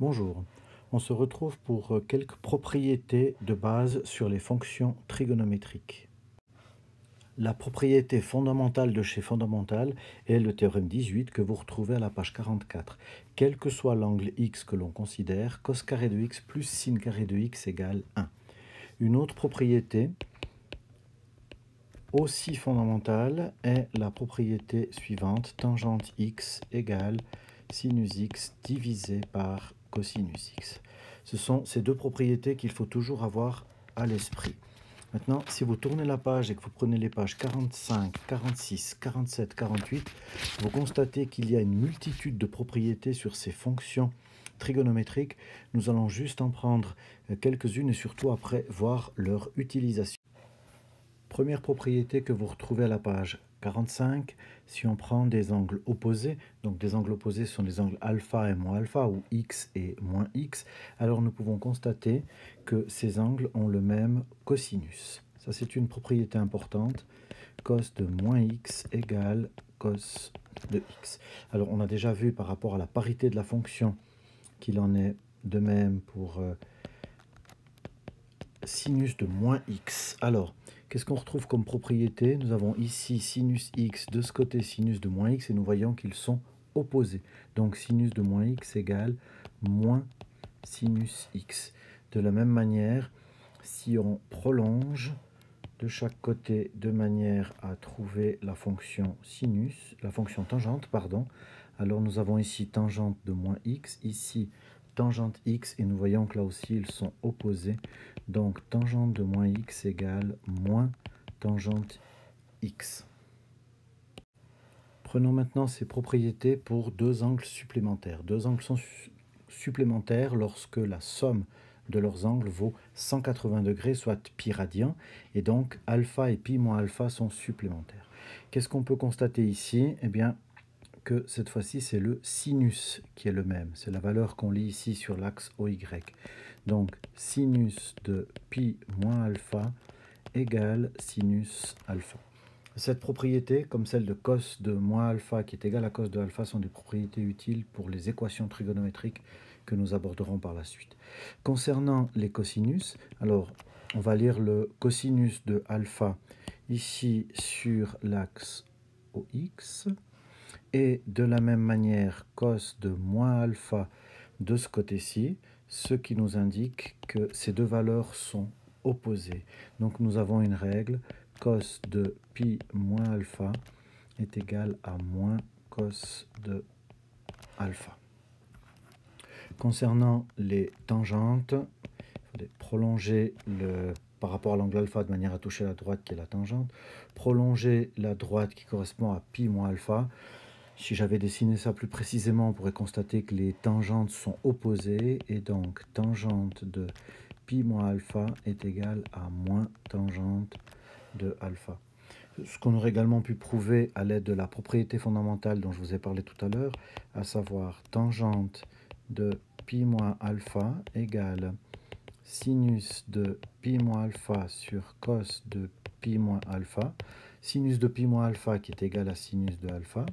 Bonjour, on se retrouve pour euh, quelques propriétés de base sur les fonctions trigonométriques. La propriété fondamentale de chez Fondamental est le théorème 18 que vous retrouvez à la page 44. Quel que soit l'angle x que l'on considère, cos carré de x plus sin carré de x égale 1. Une autre propriété aussi fondamentale est la propriété suivante, tangente x égale sinus x divisé par cosinus x. Ce sont ces deux propriétés qu'il faut toujours avoir à l'esprit. Maintenant, si vous tournez la page et que vous prenez les pages 45, 46, 47, 48, vous constatez qu'il y a une multitude de propriétés sur ces fonctions trigonométriques. Nous allons juste en prendre quelques-unes et surtout après voir leur utilisation. Première propriété que vous retrouvez à la page 45, si on prend des angles opposés, donc des angles opposés sont des angles alpha et moins alpha, ou x et moins x, alors nous pouvons constater que ces angles ont le même cosinus. Ça, c'est une propriété importante. Cos de moins x égale cos de x. Alors, on a déjà vu par rapport à la parité de la fonction qu'il en est de même pour euh, sinus de moins x. Alors, Qu'est-ce qu'on retrouve comme propriété? Nous avons ici sinus x, de ce côté sinus de moins x, et nous voyons qu'ils sont opposés. Donc sinus de moins x égale moins sinus x. De la même manière, si on prolonge de chaque côté de manière à trouver la fonction sinus, la fonction tangente, pardon, alors nous avons ici tangente de moins x, ici tangente x, et nous voyons que là aussi ils sont opposés. Donc tangente de moins x égale moins tangente x. Prenons maintenant ces propriétés pour deux angles supplémentaires. Deux angles sont supplémentaires lorsque la somme de leurs angles vaut 180 degrés, soit pi radian, et donc alpha et pi moins alpha sont supplémentaires. Qu'est-ce qu'on peut constater ici? Eh bien, que cette fois-ci, c'est le sinus qui est le même. C'est la valeur qu'on lit ici sur l'axe OY. Donc, sinus de pi moins alpha égale sinus alpha. Cette propriété, comme celle de cos de moins alpha qui est égale à cos de alpha, sont des propriétés utiles pour les équations trigonométriques que nous aborderons par la suite. Concernant les cosinus, alors on va lire le cosinus de alpha ici sur l'axe OX. Et de la même manière, cos de moins alpha de ce côté-ci, ce qui nous indique que ces deux valeurs sont opposées. Donc nous avons une règle, cos de pi moins alpha est égal à moins cos de alpha. Concernant les tangentes, il faut prolonger le, par rapport à l'angle alpha de manière à toucher la droite qui est la tangente, prolonger la droite qui correspond à pi moins alpha, si j'avais dessiné ça plus précisément, on pourrait constater que les tangentes sont opposées et donc tangente de pi moins alpha est égale à moins tangente de alpha. Ce qu'on aurait également pu prouver à l'aide de la propriété fondamentale dont je vous ai parlé tout à l'heure, à savoir tangente de pi moins alpha égale sinus de pi moins alpha sur cos de pi moins alpha, sinus de pi moins alpha qui est égal à sinus de alpha,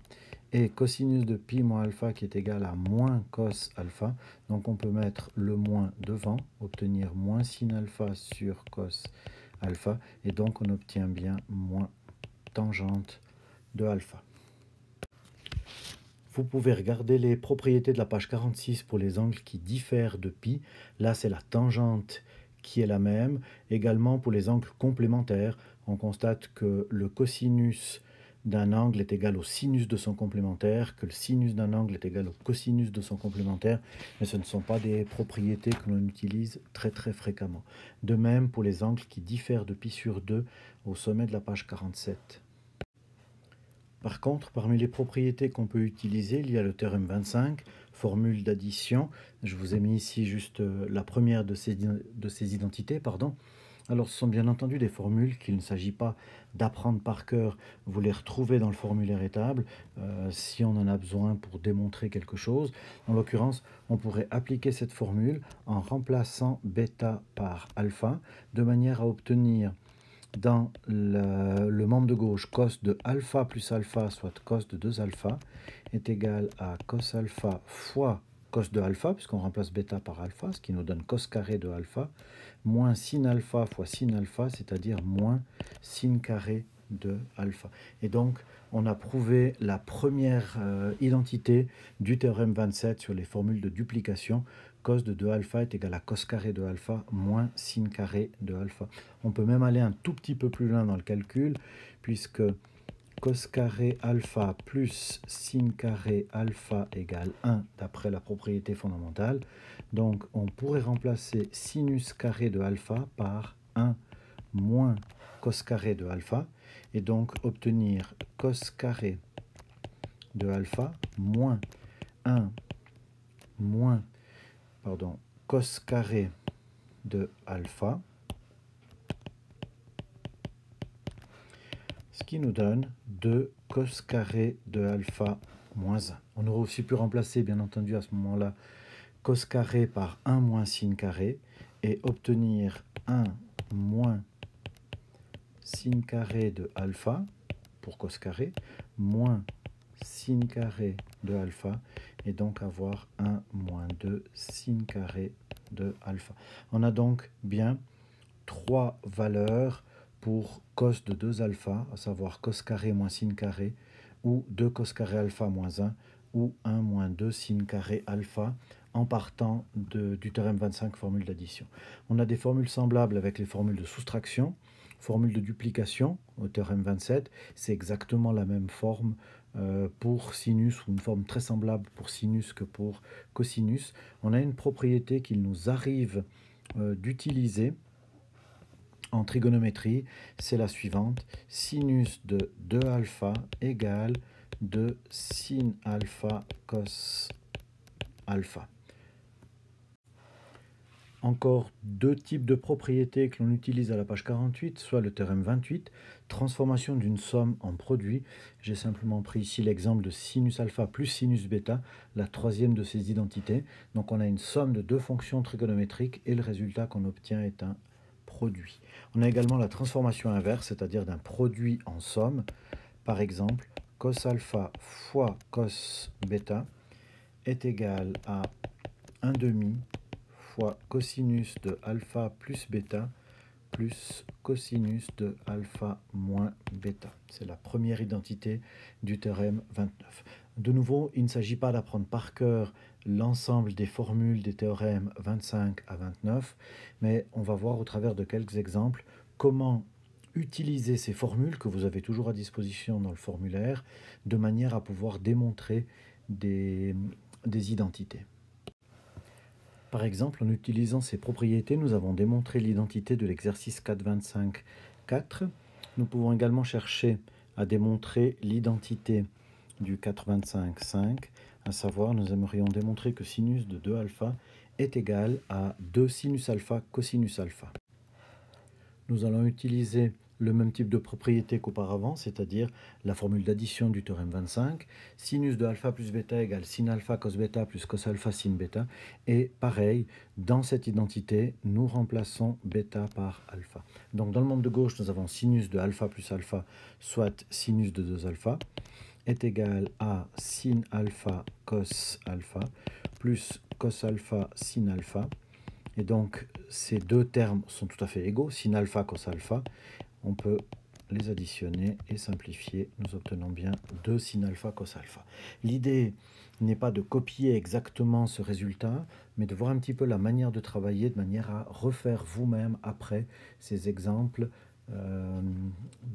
et cosinus de pi moins alpha qui est égal à moins cos alpha. Donc on peut mettre le moins devant, obtenir moins sin alpha sur cos alpha, et donc on obtient bien moins tangente de alpha. Vous pouvez regarder les propriétés de la page 46 pour les angles qui diffèrent de pi. Là, c'est la tangente qui est la même. Également pour les angles complémentaires, on constate que le cosinus d'un angle est égal au sinus de son complémentaire, que le sinus d'un angle est égal au cosinus de son complémentaire, mais ce ne sont pas des propriétés que l'on utilise très très fréquemment. De même pour les angles qui diffèrent de pi sur 2 au sommet de la page 47. Par contre, parmi les propriétés qu'on peut utiliser, il y a le théorème 25, formule d'addition. Je vous ai mis ici juste euh, la première de ces, de ces identités. pardon. Alors, ce sont bien entendu des formules qu'il ne s'agit pas d'apprendre par cœur. Vous les retrouvez dans le formulaire étable euh, si on en a besoin pour démontrer quelque chose. En l'occurrence, on pourrait appliquer cette formule en remplaçant bêta par alpha de manière à obtenir dans le, le, membre de gauche cos de alpha plus alpha, soit cos de 2 alpha, est égal à cos alpha fois cos de alpha, puisqu'on remplace bêta par alpha, ce qui nous donne cos carré de alpha, moins sin alpha fois sin alpha, c'est-à-dire moins sin carré de alpha. Et donc, on a prouvé la première euh, identité du théorème 27 sur les formules de duplication. Cos de 2 alpha est égal à cos carré de alpha moins sin carré de alpha. On peut même aller un tout petit peu plus loin dans le calcul, puisque cos carré alpha plus sin carré alpha égale 1 d'après la propriété fondamentale. Donc on pourrait remplacer sinus carré de alpha par 1 moins cos carré de alpha et donc obtenir cos carré de alpha moins 1 moins pardon, cos carré de alpha qui nous donne 2 cos carré de alpha moins 1. On aurait aussi pu remplacer, bien entendu, à ce moment-là, cos carré par 1 moins sin carré et obtenir 1 moins sin carré de alpha pour cos carré moins sin carré de alpha et donc avoir 1 moins 2 sin carré de alpha. On a donc bien trois valeurs pour cos de 2 alpha, à savoir cos carré moins sin carré, ou 2 cos carré alpha moins 1, ou 1 moins 2 sin carré alpha, en partant de, du théorème 25 formule d'addition. On a des formules semblables avec les formules de soustraction, formule de duplication au théorème 27, c'est exactement la même forme euh, pour sinus, ou une forme très semblable pour sinus que pour cosinus. On a une propriété qu'il nous arrive euh, d'utiliser en trigonométrie, c'est la suivante. Sinus de 2 alpha égale de sin alpha cos alpha. Encore deux types de propriétés que l'on utilise à la page 48, soit le théorème 28, transformation d'une somme en produit. J'ai simplement pris ici l'exemple de sinus alpha plus sinus bêta, la troisième de ces identités. Donc on a une somme de deux fonctions trigonométriques et le résultat qu'on obtient est un On a également la transformation inverse, c'est-à-dire d'un produit en somme. Par exemple, cos alpha fois cos bêta est égal à 1 demi fois cosinus de alpha plus bêta plus cosinus de alpha moins bêta. C'est la première identité du théorème 29. De nouveau, il ne s'agit pas d'apprendre par cœur l'ensemble des formules des théorèmes 25 à 29, mais on va voir au travers de quelques exemples comment utiliser ces formules que vous avez toujours à disposition dans le formulaire de manière à pouvoir démontrer des, identités. Par exemple, en utilisant ces propriétés, nous avons démontré l'identité de l'exercice 425-4. Nous pouvons également chercher à démontrer l'identité du 425-5 à savoir, nous aimerions démontrer que sinus de 2 alpha est égal à 2 sinus alpha cosinus alpha. Nous allons utiliser le même type de propriété qu'auparavant, c'est-à-dire la formule d'addition du théorème 25. Sinus de alpha plus bêta égale sin alpha cos bêta plus cos alpha sin bêta. Et pareil, dans cette identité, nous remplaçons bêta par alpha. Donc dans le membre de gauche, nous avons sinus de alpha plus alpha, soit sinus de 2 alpha est égal à sin alpha cos alpha plus cos alpha sin alpha. Et donc, ces deux termes sont tout à fait égaux, sin alpha cos alpha. On peut les additionner et simplifier. Nous obtenons bien 2 sin alpha cos alpha. L'idée n'est pas de copier exactement ce résultat, mais de voir un petit peu la manière de travailler de manière à refaire vous-même après ces exemples euh,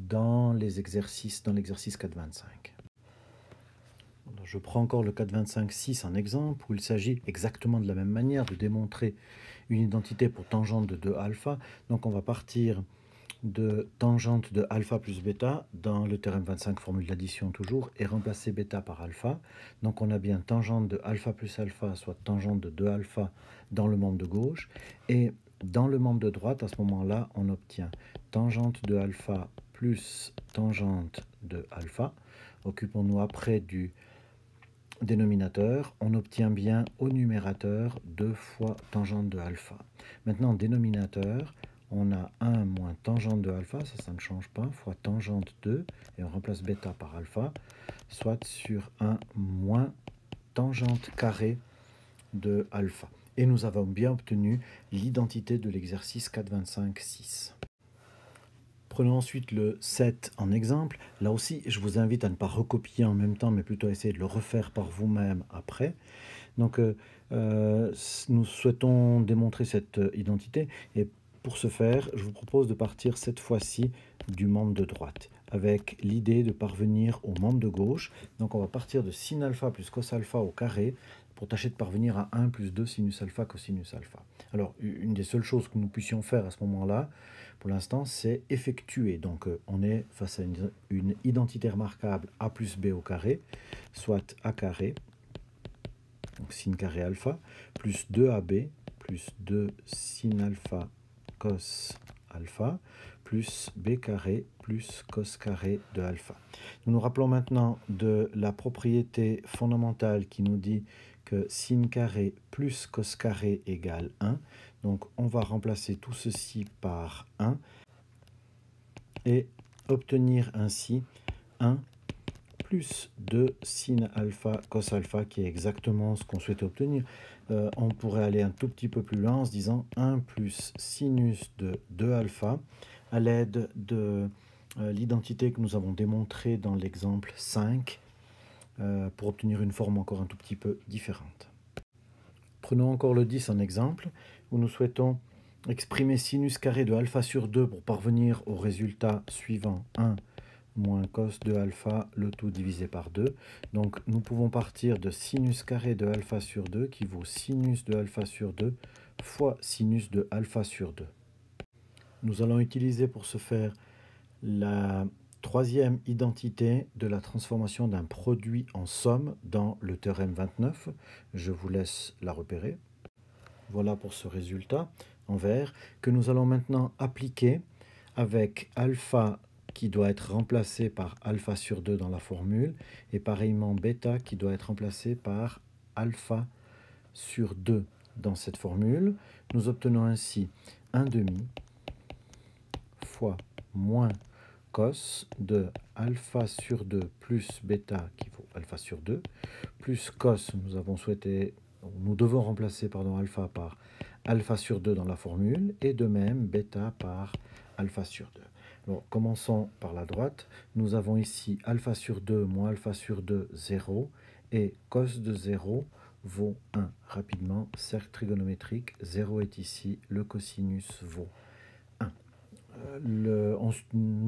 dans les exercices, dans l'exercice 425. Je prends encore le 425-6 en exemple, où il s'agit exactement de la même manière de démontrer une identité pour tangente de 2 alpha. Donc on va partir de tangente de alpha plus bêta dans le théorème 25 formule d'addition toujours et remplacer bêta par alpha. Donc on a bien tangente de alpha plus alpha soit tangente de 2 alpha dans le membre de gauche et dans le membre de droite à ce moment-là on obtient tangente de alpha plus tangente de alpha. Occupons-nous après du dénominateur, on obtient bien au numérateur 2 fois tangente de alpha. Maintenant, dénominateur, on a 1 moins tangente de alpha, ça, ça ne change pas, fois tangente 2, et on remplace bêta par alpha, soit sur 1 moins tangente carré de alpha. Et nous avons bien obtenu l'identité de l'exercice 425-6. Prenons ensuite le 7 en exemple. Là aussi, je vous invite à ne pas recopier en même temps, mais plutôt à essayer de le refaire par vous-même après. Donc, euh, euh, nous souhaitons démontrer cette identité. Et pour ce faire, je vous propose de partir cette fois-ci du membre de droite, avec l'idée de parvenir au membre de gauche. Donc, on va partir de sin alpha plus cos alpha au carré pour tâcher de parvenir à 1 plus 2 sinus alpha cosinus alpha. Alors, une des seules choses que nous puissions faire à ce moment-là, pour l'instant, c'est effectuer. Donc, euh, on est face à une, identité remarquable a plus b au carré, soit a carré, donc sin carré alpha, plus 2ab, plus 2 sin alpha cos alpha, plus b carré, plus cos carré de alpha. Nous nous rappelons maintenant de la propriété fondamentale qui nous dit que sin carré plus cos carré égale 1. Donc on va remplacer tout ceci par 1 et obtenir ainsi 1 plus 2 sin alpha cos alpha qui est exactement ce qu'on souhaitait obtenir. Euh, on pourrait aller un tout petit peu plus loin en se disant 1 plus sinus de 2 alpha à l'aide de euh, l'identité que nous avons démontrée dans l'exemple 5 euh, pour obtenir une forme encore un tout petit peu différente. Prenons encore le 10 en exemple où nous souhaitons exprimer sinus carré de alpha sur 2 pour parvenir au résultat suivant 1 moins cos de alpha, le tout divisé par 2. Donc nous pouvons partir de sinus carré de alpha sur 2 qui vaut sinus de alpha sur 2 fois sinus de alpha sur 2. Nous allons utiliser pour ce faire la troisième identité de la transformation d'un produit en somme dans le théorème 29. Je vous laisse la repérer. Voilà pour ce résultat en vert que nous allons maintenant appliquer avec alpha qui doit être remplacé par alpha sur 2 dans la formule et pareillement bêta qui doit être remplacé par alpha sur 2 dans cette formule. Nous obtenons ainsi 1 demi moins cos de alpha sur 2 plus bêta qui vaut alpha sur 2 plus cos nous avons souhaité nous devons remplacer pardon, alpha par alpha sur 2 dans la formule, et de même bêta par alpha sur 2. Alors, commençons par la droite. Nous avons ici alpha sur 2 moins alpha sur 2, 0, et cos de 0 vaut 1. Rapidement, cercle trigonométrique, 0 est ici, le cosinus vaut on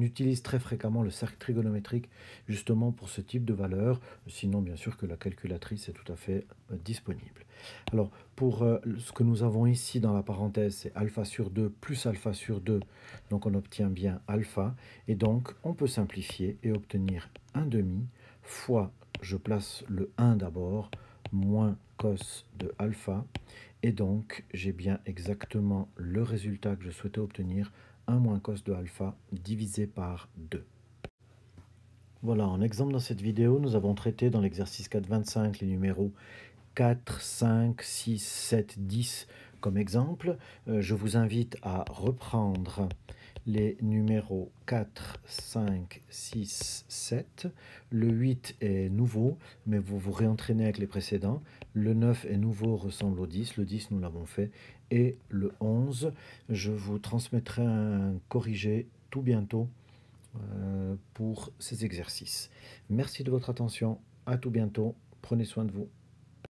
utilise très fréquemment le cercle trigonométrique justement pour ce type de valeur, sinon bien sûr que la calculatrice est tout à fait euh, disponible. Alors pour euh, ce que nous avons ici dans la parenthèse, c'est alpha sur 2 plus alpha sur 2, donc on obtient bien alpha, et donc on peut simplifier et obtenir 1 demi fois, je place le 1 d'abord, moins cos de alpha, et donc j'ai bien exactement le résultat que je souhaitais obtenir 1 moins cos de alpha divisé par 2. Voilà, en exemple dans cette vidéo, nous avons traité dans l'exercice 4.25 les numéros 4, 5, 6, 7, 10 comme exemple. Euh, je vous invite à reprendre les numéros 4, 5, 6, 7. Le 8 est nouveau, mais vous vous réentraînez avec les précédents. Le 9 est nouveau, ressemble au 10. Le 10, nous l'avons fait. Et le 11, je vous transmettrai un corrigé tout bientôt euh, pour ces exercices. Merci de votre attention. À tout bientôt. Prenez soin de vous.